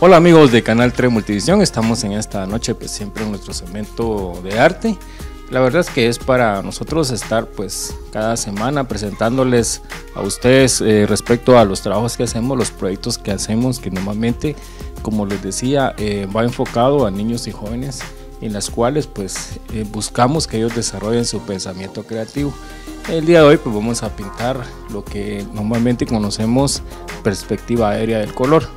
Hola amigos de Canal 3 Multivisión, estamos en esta noche pues siempre en nuestro segmento de arte. La verdad es que es para nosotros estar pues cada semana presentándoles a ustedes eh, respecto a los trabajos que hacemos, los proyectos que hacemos, que normalmente, como les decía, eh, va enfocado a niños y jóvenes en las cuales pues eh, buscamos que ellos desarrollen su pensamiento creativo. El día de hoy pues vamos a pintar lo que normalmente conocemos perspectiva aérea del color.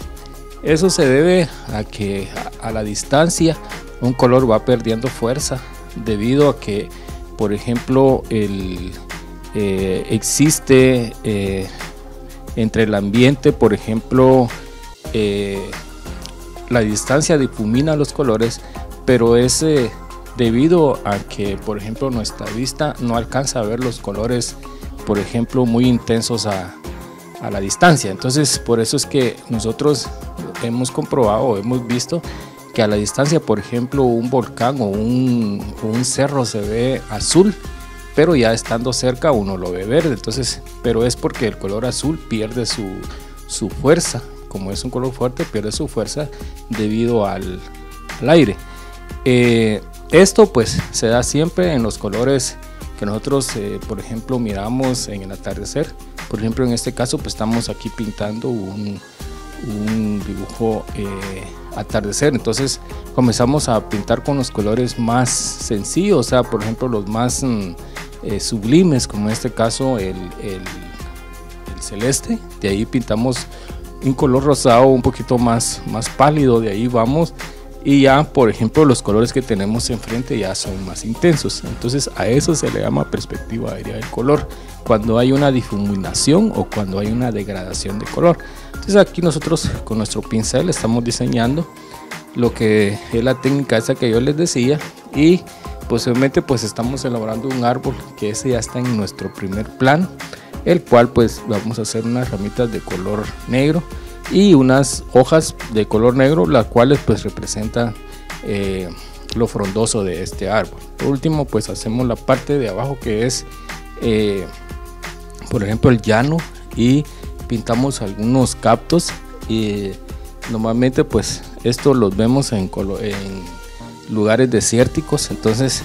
Eso se debe a que a la distancia un color va perdiendo fuerza debido a que, por ejemplo, eh, existe eh, entre el ambiente, por ejemplo, eh, la distancia difumina los colores, pero es debido a que, por ejemplo, nuestra vista no alcanza a ver los colores, por ejemplo, muy intensos a, a la distancia. Entonces, por eso es que nosotros hemos comprobado, hemos visto que a la distancia, por ejemplo, un volcán o un, cerro se ve azul, pero ya estando cerca uno lo ve verde. Entonces, pero es porque el color azul pierde su, fuerza. Como es un color fuerte, pierde su fuerza debido al, aire. Eh, esto pues se da siempre en los colores que nosotros, eh, por ejemplo, miramos en el atardecer. Por ejemplo, en este caso, pues estamos aquí pintando un, un dibujo eh, atardecer. Entonces comenzamos a pintar con los colores más sencillos, o sea, por ejemplo, los más mm, eh, sublimes, como en este caso el, el, celeste. De ahí pintamos un color rosado un poquito más, más pálido, de ahí vamos. Y ya, por ejemplo, los colores que tenemos enfrente ya son más intensos. Entonces a eso se le llama perspectiva aérea del color, cuando hay una difuminación o cuando hay una degradación de color. Entonces aquí nosotros con nuestro pincel estamos diseñando lo que es la técnica esa que yo les decía y posiblemente pues estamos elaborando un árbol que ese ya está en nuestro primer plano el cual pues vamos a hacer unas ramitas de color negro y unas hojas de color negro las cuales pues representan eh, lo frondoso de este árbol. Por último pues hacemos la parte de abajo que es eh, por ejemplo el llano y pintamos algunos captos y normalmente pues esto los vemos en, en lugares desérticos. Entonces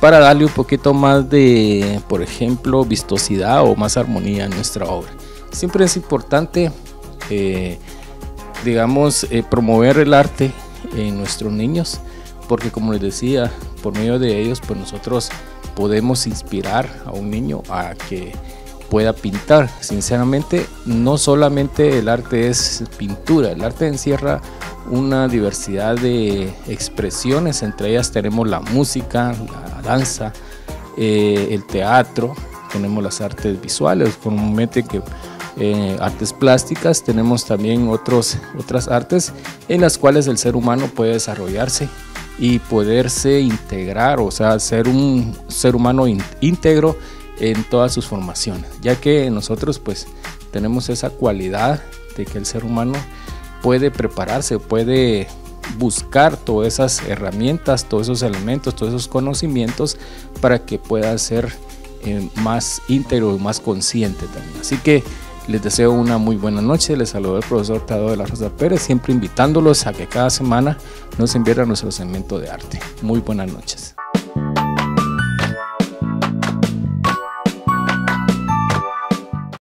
para darle un poquito más de por ejemplo vistosidad o más armonía a nuestra obra. Siempre es importante eh, digamos eh, promover el arte en nuestros niños porque como les decía por medio de ellos pues nosotros podemos inspirar a un niño a que pueda pintar. Sinceramente, no solamente el arte es pintura, el arte encierra una diversidad de expresiones, entre ellas tenemos la música, la danza, eh, el teatro, tenemos las artes visuales, comúnmente que eh, artes plásticas, tenemos también otros, otras artes en las cuales el ser humano puede desarrollarse y poderse integrar, o sea, ser un ser humano íntegro en todas sus formaciones, ya que nosotros pues tenemos esa cualidad de que el ser humano puede prepararse, puede buscar todas esas herramientas, todos esos elementos, todos esos conocimientos para que pueda ser eh, más íntegro y más consciente también. Así que les deseo una muy buena noche. Les saludo el profesor Tado de la Rosa Pérez, siempre invitándolos a que cada semana nos envíen nuestro segmento de arte. Muy buenas noches.